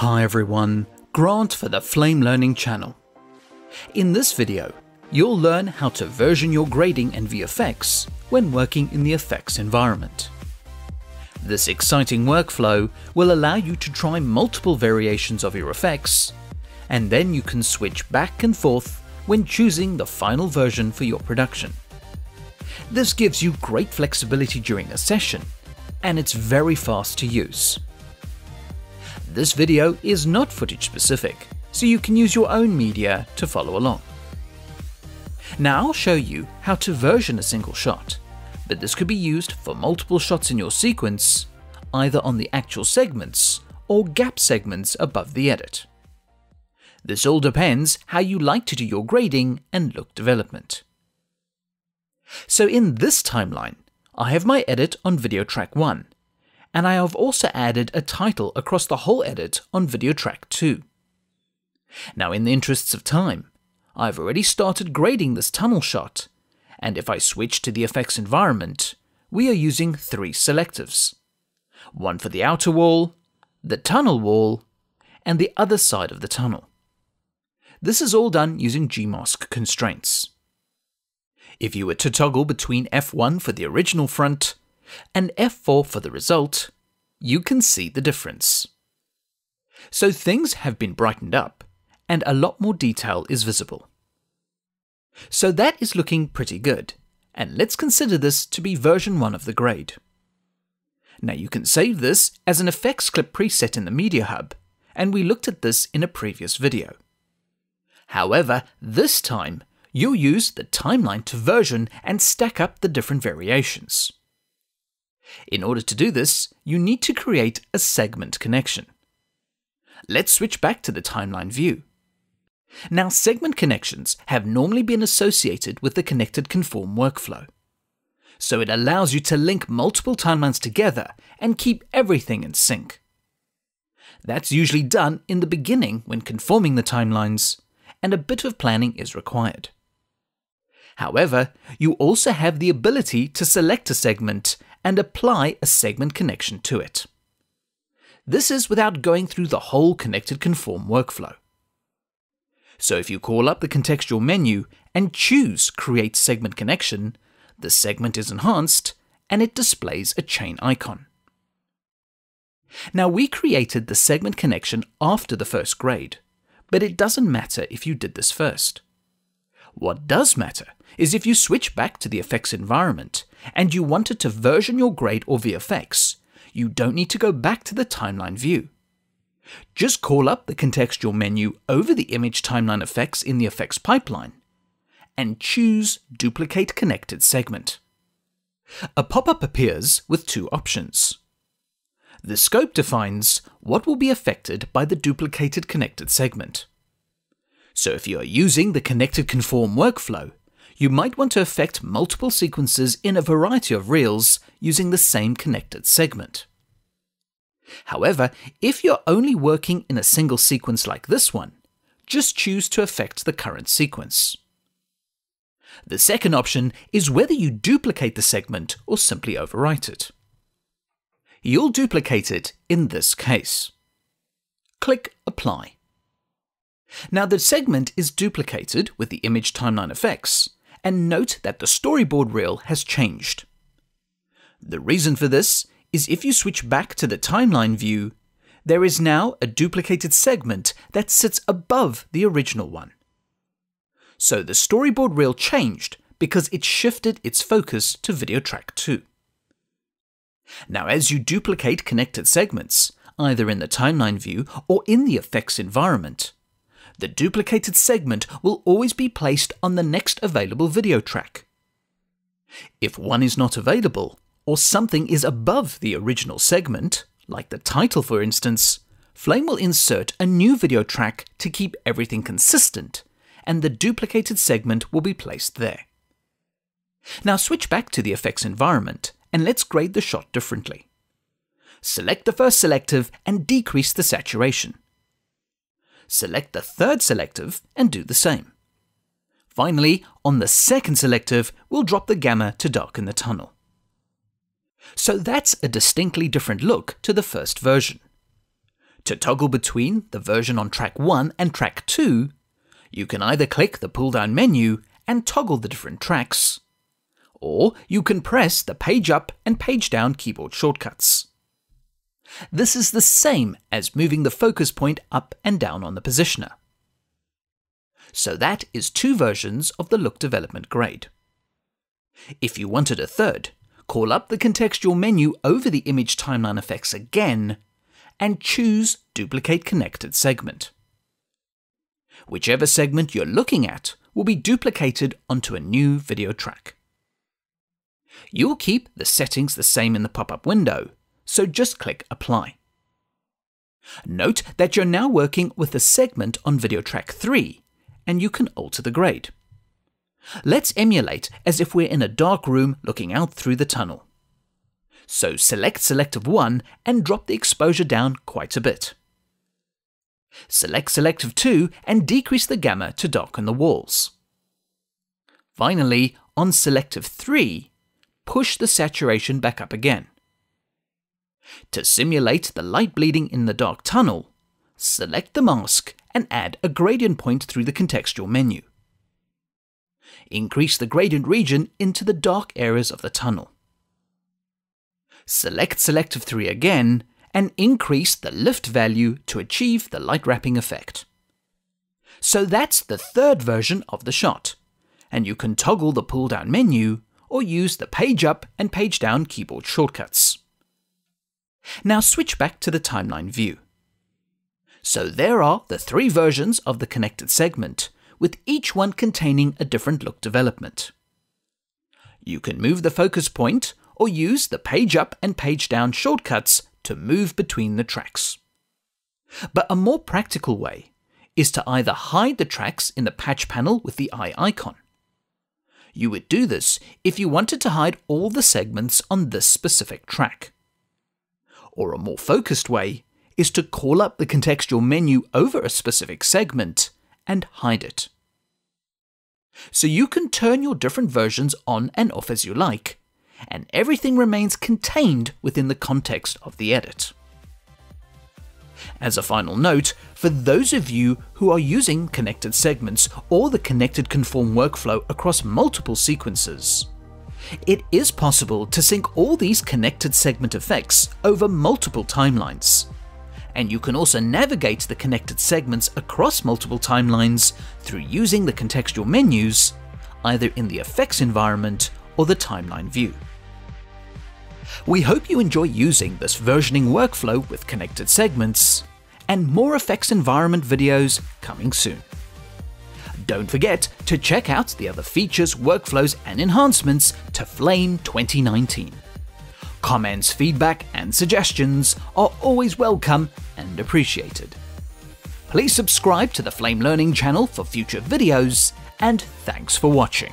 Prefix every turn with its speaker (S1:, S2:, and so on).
S1: Hi everyone, Grant for the Flame Learning channel. In this video, you'll learn how to version your grading and VFX when working in the effects environment. This exciting workflow will allow you to try multiple variations of your effects, and then you can switch back and forth when choosing the final version for your production. This gives you great flexibility during a session, and it's very fast to use. This video is not footage specific, so you can use your own media to follow along. Now I'll show you how to version a single shot, but this could be used for multiple shots in your sequence, either on the actual segments or gap segments above the edit. This all depends how you like to do your grading and look development. So in this timeline, I have my edit on video track 1, and I have also added a title across the whole edit on video track 2. Now in the interests of time, I've already started grading this tunnel shot, and if I switch to the effects environment, we are using three selectives. One for the outer wall, the tunnel wall, and the other side of the tunnel. This is all done using Gmask constraints. If you were to toggle between F1 for the original front and F4 for the result, you can see the difference. So things have been brightened up, and a lot more detail is visible. So that is looking pretty good, and let's consider this to be version 1 of the grade. Now you can save this as an effects clip preset in the Media Hub, and we looked at this in a previous video. However, this time you'll use the timeline to version and stack up the different variations. In order to do this, you need to create a segment connection. Let's switch back to the timeline view. Now, segment connections have normally been associated with the connected conform workflow. So it allows you to link multiple timelines together and keep everything in sync. That's usually done in the beginning when conforming the timelines, and a bit of planning is required. However, you also have the ability to select a segment and apply a segment connection to it. This is without going through the whole connected conform workflow. So if you call up the contextual menu and choose Create Segment Connection, the segment is enhanced and it displays a chain icon. Now we created the segment connection after the first grade, but it doesn't matter if you did this first. What does matter is if you switch back to the effects environment and you wanted to version your grade or VFX, you don't need to go back to the timeline view. Just call up the contextual menu over the image timeline effects in the effects pipeline and choose Duplicate Connected Segment. A pop-up appears with two options. The scope defines what will be affected by the duplicated connected segment. So if you are using the connected conform workflow, you might want to affect multiple sequences in a variety of reels using the same connected segment. However, if you're only working in a single sequence like this one, just choose to affect the current sequence. The second option is whether you duplicate the segment or simply overwrite it. You'll duplicate it in this case. Click Apply. Now the segment is duplicated with the image timeline effects, and note that the storyboard reel has changed. The reason for this is if you switch back to the timeline view, there is now a duplicated segment that sits above the original one. So the storyboard reel changed because it shifted its focus to video track 2. Now as you duplicate connected segments, either in the timeline view or in the effects environment, the duplicated segment will always be placed on the next available video track. If one is not available, or something is above the original segment, like the title for instance, Flame will insert a new video track to keep everything consistent, and the duplicated segment will be placed there. Now switch back to the effects environment, and let's grade the shot differently. Select the first selective and decrease the saturation select the third selective and do the same. Finally, on the second selective, we'll drop the gamma to darken the tunnel. So that's a distinctly different look to the first version. To toggle between the version on track 1 and track 2, you can either click the pull down menu and toggle the different tracks, or you can press the page up and page down keyboard shortcuts. This is the same as moving the focus point up and down on the positioner. So that is two versions of the look development grade. If you wanted a third, call up the contextual menu over the image timeline effects again and choose Duplicate Connected Segment. Whichever segment you're looking at will be duplicated onto a new video track. You'll keep the settings the same in the pop-up window, so just click Apply. Note that you're now working with a segment on video track 3, and you can alter the grade. Let's emulate as if we're in a dark room looking out through the tunnel. So select Selective 1 and drop the exposure down quite a bit. Select Selective 2 and decrease the gamma to darken the walls. Finally, on Selective 3, push the saturation back up again. To simulate the light bleeding in the dark tunnel, select the mask and add a gradient point through the contextual menu. Increase the gradient region into the dark areas of the tunnel. Select Selective 3 again and increase the lift value to achieve the light wrapping effect. So that's the third version of the shot, and you can toggle the pull down menu or use the page up and page down keyboard shortcuts. Now switch back to the timeline view. So there are the three versions of the connected segment, with each one containing a different look development. You can move the focus point or use the page up and page down shortcuts to move between the tracks. But a more practical way is to either hide the tracks in the patch panel with the eye icon. You would do this if you wanted to hide all the segments on this specific track. Or a more focused way is to call up the contextual menu over a specific segment and hide it. So you can turn your different versions on and off as you like, and everything remains contained within the context of the edit. As a final note, for those of you who are using connected segments or the connected conform workflow across multiple sequences, it is possible to sync all these connected segment effects over multiple timelines. And you can also navigate the connected segments across multiple timelines through using the contextual menus, either in the effects environment or the timeline view. We hope you enjoy using this versioning workflow with connected segments, and more effects environment videos coming soon. Don't forget to check out the other features, workflows, and enhancements to Flame 2019. Comments, feedback, and suggestions are always welcome and appreciated. Please subscribe to the Flame Learning channel for future videos, and thanks for watching.